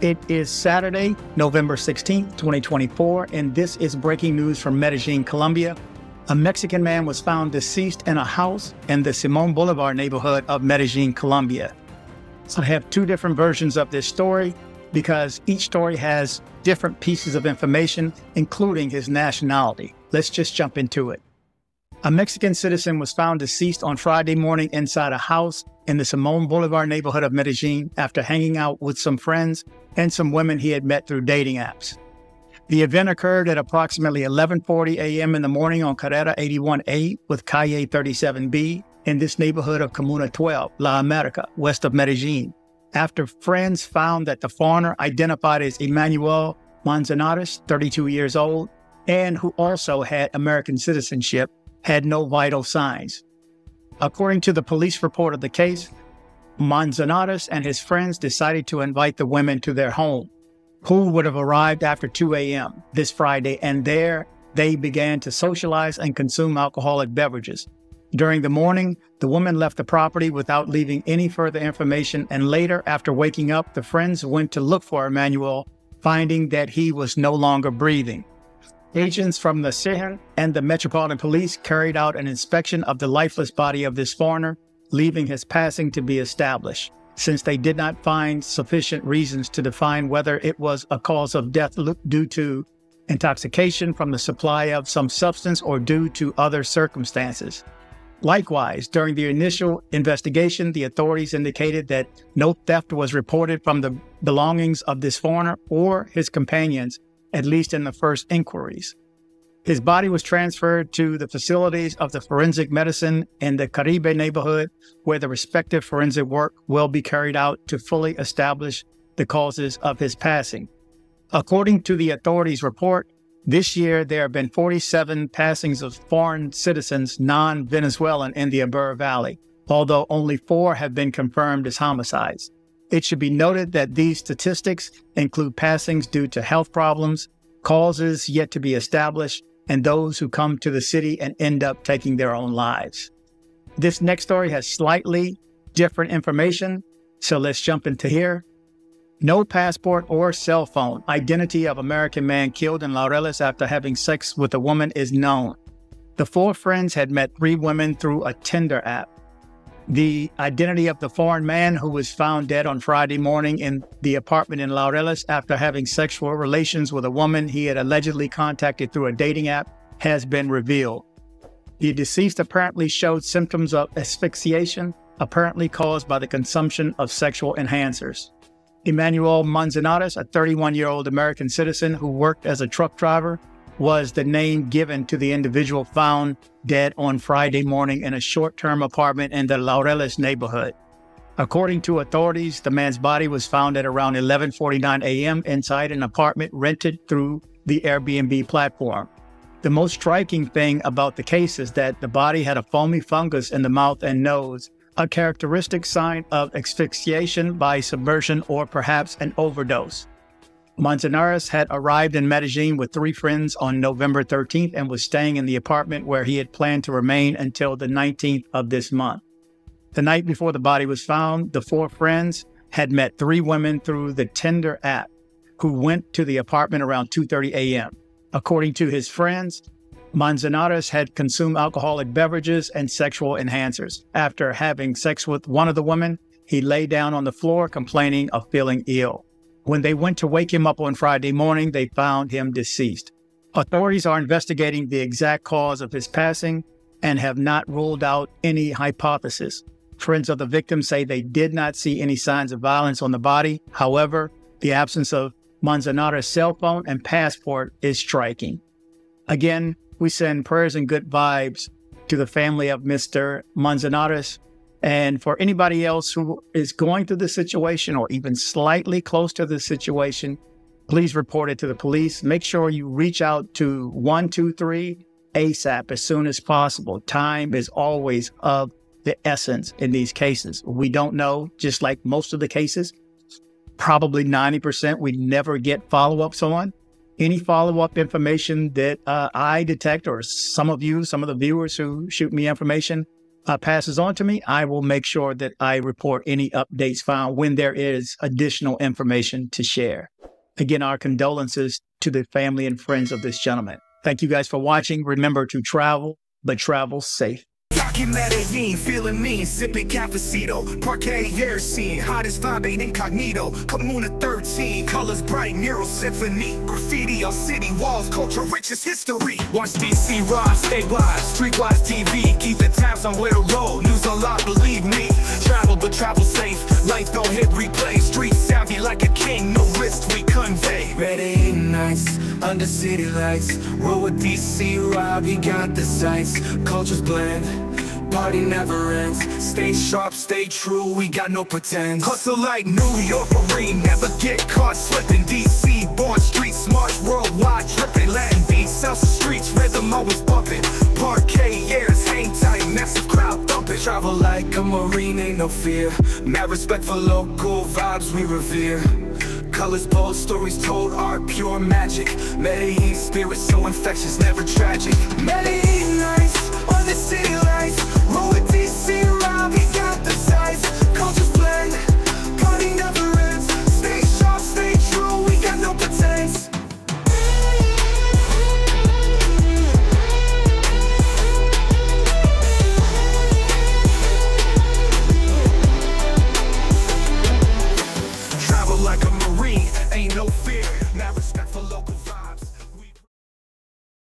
It is Saturday, November 16th, 2024, and this is breaking news from Medellin, Colombia. A Mexican man was found deceased in a house in the Simon Bolivar neighborhood of Medellin, Colombia. So I have two different versions of this story because each story has different pieces of information, including his nationality. Let's just jump into it. A Mexican citizen was found deceased on Friday morning inside a house in the Simon Bolivar neighborhood of Medellin after hanging out with some friends and some women he had met through dating apps. The event occurred at approximately 11:40 a.m. in the morning on Carrera 81A with Calle 37B in this neighborhood of Comuna 12, La America, west of Medellin. After friends found that the foreigner identified as Emanuel Manzanares, 32 years old, and who also had American citizenship, had no vital signs. According to the police report of the case, Manzanares and his friends decided to invite the women to their home, who would have arrived after 2 a.m. this Friday, and there they began to socialize and consume alcoholic beverages. During the morning, the woman left the property without leaving any further information, and later, after waking up, the friends went to look for Emanuel, finding that he was no longer breathing. Agents from the Sijín and the Metropolitan Police carried out an inspection of the lifeless body of this foreigner, leaving his passing to be established, since they did not find sufficient reasons to define whether it was a cause of death due to intoxication from the supply of some substance or due to other circumstances. Likewise, during the initial investigation, the authorities indicated that no theft was reported from the belongings of this foreigner or his companions at least in the first inquiries. His body was transferred to the facilities of the forensic medicine in the Caribe neighborhood, where the respective forensic work will be carried out to fully establish the causes of his passing. According to the authorities' report, this year there have been 47 passings of foreign citizens, non Venezuelan, in the Aburrá Valley, although only four have been confirmed as homicides. It should be noted that these statistics include passings due to health problems, causes yet to be established, and those who come to the city and end up taking their own lives. This next story has slightly different information, so let's jump into here. No passport or cell phone. Identity of American man killed in Laureles after having sex with a woman is known. The four friends had met three women through a Tinder app the identity of the foreign man who was found dead on Friday morning in the apartment in Laureles after having sexual relations with a woman he had allegedly contacted through a dating app has been revealed. The deceased apparently showed symptoms of asphyxiation, apparently caused by the consumption of sexual enhancers. Emanuel Manzanares, a 31 year old American citizen who worked as a truck driver, was the name given to the individual found dead on Friday morning in a short term apartment in the Laureles neighborhood. According to authorities, the man's body was found at around 11:49 a.m. inside an apartment rented through the Airbnb platform. The most striking thing about the case is that the body had a foamy fungus in the mouth and nose, a characteristic sign of asphyxiation by submersion or perhaps an overdose. Manzanares had arrived in Medellin with three friends on November 13th and was staying in the apartment where he had planned to remain until the 19th of this month. The night before the body was found, the four friends had met three women through the Tinder app who went to the apartment around 2:30 a.m. According to his friends, Manzanares had consumed alcoholic beverages and sexual enhancers. After having sex with one of the women, he lay down on the floor complaining of feeling ill. When they went to wake him up on Friday morning, they found him deceased. Authorities are investigating the exact cause of his passing and have not ruled out any hypothesis. Friends of the victim say they did not see any signs of violence on the body. However, the absence of Manzanares' cell phone and passport is striking. Again, we send prayers and good vibes to the family of Mr. Manzanares and for anybody else who is going through the situation or even slightly close to the situation, please report it to the police. Make sure you reach out to 123 ASAP as soon as possible. Time is always of the essence in these cases. We don't know, just like most of the cases, probably 90% we never get follow ups on. Any follow up information that uh, I detect, or some of you, some of the viewers who shoot me information, uh, passes on to me, I will make sure that I report any updates found when there is additional information to share. Again, our condolences to the family and friends of this gentleman. Thank you guys for watching. Remember to travel, but travel safe. Rockin' Medellin, feeling mean, sipping cafecito. Parque Lleras scene, hottest vibe ain't incognito. Comuna 13, colors bright, mural symphony. Graffiti on city walls, culture rich history. Watch DC Rob, stay wise, streetwise TV Keep the tabs on where to roll, news a lot, believe me. Travel but travel safe, life don't hit replay. Street savvy like a king, no risk we convey. Medellin nights, under city lights. Roll with DC Rob, he got the sights. Cultures blend Party never ends. Stay sharp, stay true, we got no pretend Hustle like New York Marine Never get caught slipping. DC Born street smart, worldwide tripping. Latin beats, South streets, rhythm always bumping. Parque Lleras, hang tight, massive crowd thumping. Travel like a Marine, ain't no fear. Mad respect for local vibes we revere. Colors bold, stories told, art pure magic. Medellin spirit so infectious, never tragic. Medellin nights on the city